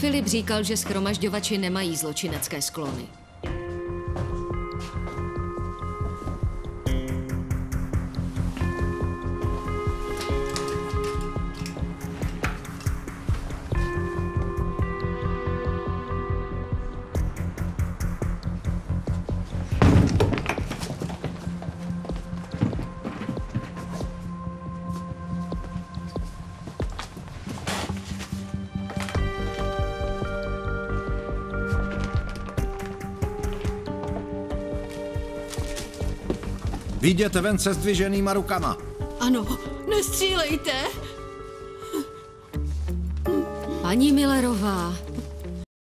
Filip říkal, že schromažďovači nemají zločinecké sklony. Vidět ven se zdviženýma rukama. Ano, nestřílejte! Paní Millerová,